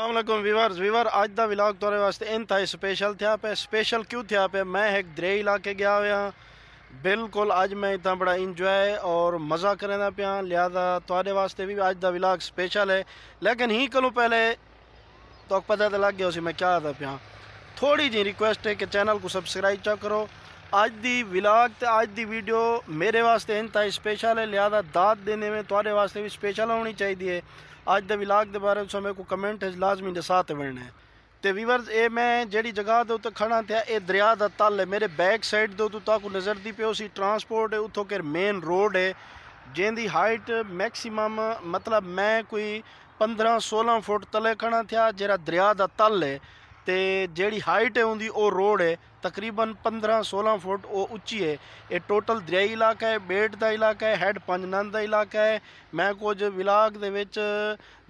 Aslam viewers Weaver अज का village तुरे वास्ते इंतहाई स्पेशल थे पे। स्पेशल क्यों थे पे? मैं एक दरे इलाके गया हुआ बिल्कुल अज मैं इतना बड़ा इंजॉय और मज़ा करना पाया। लिहाजा थोड़े वास्ते भी अज का विलाग स्पेशल है। लेकिन ही कलू पहले तो पता तो लग गया मैं क्या आता पाया। थोड़ी जी रिक्वेस्ट है कि चैनल को सबसक्राइब चा करो। ਅੱਜ ਦੀ ਵਿਲਾਗ ਤੇ ਅੱਜ ਦੀ ਵੀਡੀਓ ਮੇਰੇ ਵਾਸਤੇ ਇੰਤਾ ਸਪੈਸ਼ਲ ਹੈ ਲਿਆਦਾ ਦਾਤ ਦੇਣੇ ਵਿੱਚ ਤੁਹਾਡੇ ਵਾਸਤੇ ਵੀ ਸਪੈਸ਼ਲ ਹੋਣੀ ਚਾਹੀਦੀ ਹੈ ਅੱਜ ਦੇ ਵਿਲਾਗ ਦੇ ਬਾਰੇ ਵਿੱਚ ਮੇਰੇ ਕੋ ਕਮੈਂਟ ਹੈ ਲਾਜ਼ਮੀ ਦੇ ਸਾਥ ਵੜਨਾ ਹੈ ਤੇ ਵੀਵਰਸ ਇਹ ਮੈਂ ਜਿਹੜੀ ਜਗ੍ਹਾ ਦੇ ਉੱਤੇ ਖੜਾ ਥਿਆ ਇਹ ਦਰਿਆ ਦਾ ਤਲ ਹੈ ਮੇਰੇ ਬੈਕ ਸਾਈਡ ਦੇ ਉੱਤੇ ਤਾਕੂ ਨਜ਼ਰਦੀ ਪਿਓ ਸੀ ਟਰਾਂਸਪੋਰਟ ਹੈ ਉੱਥੋਂ ਕੇ ਮੇਨ ਰੋਡ ਹੈ ਜਿੰਦੀ ਹਾਈਟ ਮੈਕਸਿਮਮ ਮਤਲਬ ਮੈਂ ਕੋਈ 15 16 ਫੁੱਟ ਤਲੇ ਖੜਾ ਥਿਆ ਜਿਹੜਾ ਦਰਿਆ ਦਾ ਤਲ ਹੈ ਤੇ ਜਿਹੜੀ ਹਾਈਟ ਹੈ ਉਹਦੀ ਉਹ ਰੋਡ ਹੈ ਤਕਰੀਬਨ 15-16 ਫੁੱਟ ਉਹ ਉੱਚੀ ਹੈ ਇਹ ਟੋਟਲ ਦਰਿਆਈ ਇਲਾਕਾ ਹੈ ਬੇਟ ਦਾ ਇਲਾਕਾ ਹੈ ਹੈਡ ਪੰਜਨੰਦ ਦਾ ਇਲਾਕਾ ਹੈ ਮੈਂ ਕੁਝ ਵਿਲਾਗ ਦੇ ਵਿੱਚ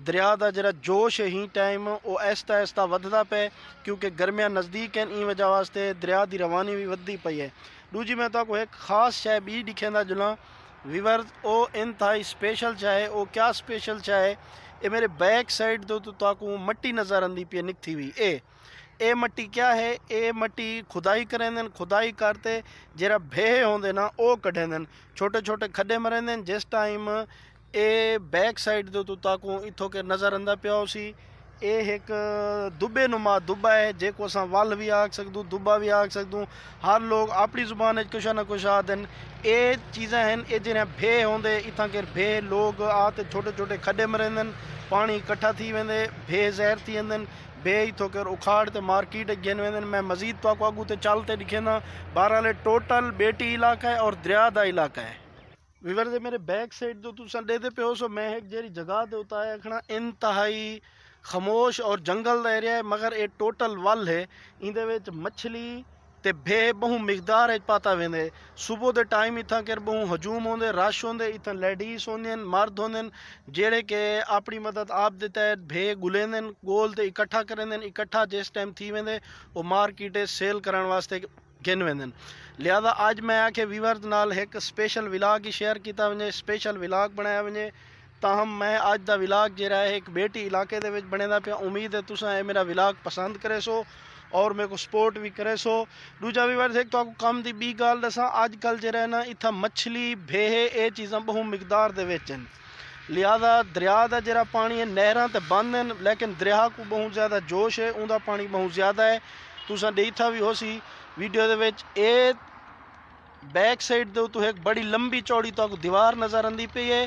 ਦਰਿਆ ਦਾ ਜਿਹੜਾ ਜੋਸ਼ ਹੈ ਹੀ ਟਾਈਮ ਉਹ ਐਸਤਾ ਐਸਤਾ ਵੱਧਦਾ ਪਿਆ ਕਿਉਂਕਿ ਗਰਮੀਆਂ ਨਜ਼ਦੀਕ ਹਨ ਇਹ ਵਜ੍ਹਾ ਵਾਸਤੇ ਦਰਿਆ ਦੀ ਰਵਾਨੀ ਵੀ ਵੱਧਦੀ ਪਈ ਹੈ ਦੂਜੀ ਮੈਂ ਤਾਂ ਕੋਈ ਇੱਕ ਖਾਸ ਸ਼ੈ ਵੀ ਦਿਖਾਉਂਦਾ ਜੁਲਾ ਵਿਵਰ ਉਹ ਇੰਤਹਾਈ ਸਪੈਸ਼ਲ ਚਾਹੇ ਉਹ ਕਿਆ ਸਪੈਸ਼ਲ ਚਾਹੇ ये मेरे बैक साइड दो तो ताको मट्टी नज़र आँदी पी निकती हुई। ए ए मट्टी क्या है? ए मट्टी खुदाई करेंदन, खुदाई करते जरा भेह होंगे ना वह कढेंदन। छोटे छोटे खड्डे मरेंदन, जिस टाइम ए बैक साइड दो तो ताको इतों के नज़र आंदा पिया उसी ये एक दुबे नुमा दुबा है जो अस वल भी आख सकूँ दुबा भी आख सकूँ हर लोग अपनी ज़ुबान कुछ ना कुछ आदन ये चीज़ा हैं ये जिन्हें भे होंगे इतना केर भे लोग आते छोटे छोटे खड्डे में मरेंदन पानी इकट्ठा थी वेंदे भे जहर थी वन भे इतों केर उखाड़ तो मार्केट गिन वेंदन मैं मजीद तो अगू तो चलते लिखेंदा बहरहाल टोटल बेटी इलाका है और दरिया का इलाका है विवर जो मेरे बैक साइड जो तुम देते पे हो सो मैं एक जारी जगह के इंतहाई ਖਮੋਸ਼ ਔਰ ਜੰਗਲ ਦਾ ਏਰੀਆ ਹੈ ਮਗਰ ਇਹ ਟੋਟਲ ਵੱਲ ਹੈ ਇਹਦੇ ਵਿੱਚ ਮੱਛਲੀ ਤੇ ਭੇ ਬਹੁ ਮਿਕਦਾਰ ਵਿੱਚ ਪਾਤਾ ਵੇਂਦੇ ਸਵੇਰ ਦੇ ਟਾਈਮ ਇਥਾਂ ਕਰ ਬਹੁ ਹਜੂਮ ਹੁੰਦੇ ਰਸ਼ ਹੁੰਦੇ ਇਥਾਂ ਲੇਡੀਜ਼ ਹੁੰਦੀਆਂ ਮਰਦ ਹੁੰਦੇ ਜਿਹੜੇ ਕਿ ਆਪਣੀ ਮਦਦ ਆਪ ਦੇ ਤਹਿਤ ਭੇ ਗੁਲੇਂਦੇ ਗੋਲ ਤੇ ਇਕੱਠਾ ਕਰੇਂਦੇ ਇਕੱਠਾ ਜਿਸ ਟਾਈਮ ਥੀ ਵੇਂਦੇ ਉਹ ਮਾਰਕੀਟ ਸੇਲ ਕਰਨ ਵਾਸਤੇ ਗਿਣ ਵੇਂਦੇ ਲਿਆਦਾ ਅੱਜ ਮੈਂ ਆਖੇ ਵੀਵਰਸ ਨਾਲ ਇੱਕ ਸਪੈਸ਼ਲ ਵਿਲਾਗ ਹੀ ਸ਼ੇਅਰ ਕੀਤਾ ਵਨੇ ਸਪੈਸ਼ਲ ਵਿਲਾਗ ਬਣਾਇਆ ਵਨੇ तहम मैं अज का विलाग जरा एक बेटी इलाके बने उम्मीद है तुम मेरा विलाग पसंद करे सो और मेरे को सपोर्ट भी करे सो दूजा भी बार देख आपको कम की बी गल दसा अजकल जरा ना इतना मछली बेहे ये चीज़ा बहु मकदार लिहाजा दरिया का जरा पानी है नहर तो बंद है लेकिन दरिया को बहुत ज़्यादा जोश है उनका पानी बहुत ज़्यादा है तुसा देखा भी हो सी वीडियो के बैक साइड तो एक बड़ी लंबी चौड़ी तो दीवार नज़र आँदी पी है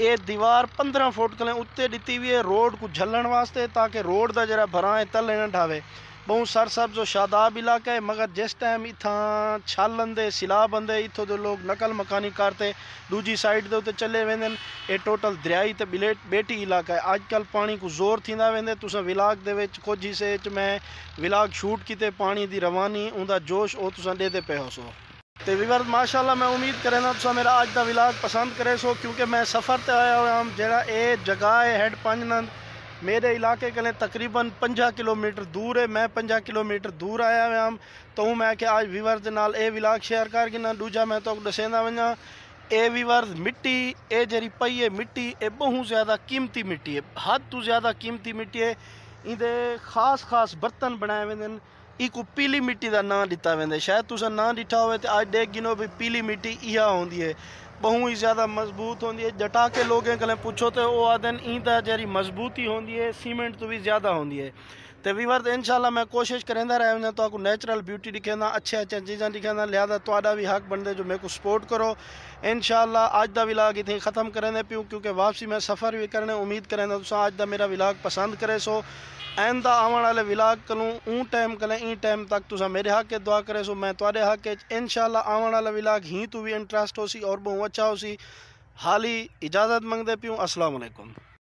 ये दीवार पंद्रह फुट कलें उत्ते दी हुई है रोड को झलन वास्ते ताकि रोड का जरा भरा है तले न ठावे बहुत सरसब्ज और शादाब इलाका है मगर जिस टाइम इतना छल आंदे सिलाब आंदे इतों के लोग नकल मकानी करते दूजी साइड के उत्ते चले वेंदे ये टोटल दरियाई तो बिलेट बेटी इलाका है अजकल पानी को ज़ोर थींदा वेंदे तुसां विलाग दे कुछ हिस्से मैं विलाग शूट किते पानी की रवानी उनका जोश वो तुसां देते पे हो सो तो विवर माशाल्लाह, मैं उम्मीद करें तुसा मेरा अज का विलाग पसंद करे सो, क्योंकि मैं सफ़र ते आया हुआ जरा ये जगह है, हेड पंजनंद मेरे इलाके के लिए तकरीबन पंजा किलोमीटर दूर है, मैं पंजा किलोमीटर दूर आया हुआ हम तो मैं कि आज विवर्स नाल ए विलाग शेयर कर गिना दूजा मैं तो दसेंदा वजा ए विवर्स मिट्टी, ए जरी पई है मिट्टी, ए बहुत ज़्यादा कीमती मिट्टी है, हद तो ज़्यादा कीमती मिट्टी है, इंदे खास खास बर्तन बनाए वेंदे इको पीली मिट्टी का नाम दिता वेंदे शायद तुसा ना दिठा हो तो अज देख गिनो भी पीली मिट्टी इहा होंगी है ही ज़्यादा मज़बूत होंगी है जटा के लोगों कल पुछो तो वह आदन ईं जी मजबूती होंगी है सीमेंट तो भी ज़्यादा होंगी है तो वीवर तो इनशाला मैं कोशिश करेंदा रहा तो नैचुरल ब्यूटी दिखाना अच्छे अच्छे चीज़ा दिखाना लिहाजा तो भी हक बनते जो मेरे को सपोर्ट करो इनशाला अज का विलाग इतनी ख़त्म करें प्यूँ क्योंकि वापसी मैं सफ़र भी करने उम्मीद करें तो अज का मेरा विलाग पसंद करे सो आइंदा आवन वाले विलाग कलूँ, ऊँ टाइम कलें, ई टाइम तक तुसा मेरे हक दुआ करे, सो मैं तुरे हक इनशाला आवन वाला विलाग ही तू भी इंटरेस्ट हो सी और बहुत अच्छा हो सी हाली इजाज़त मंगते प्यूँ असलकुम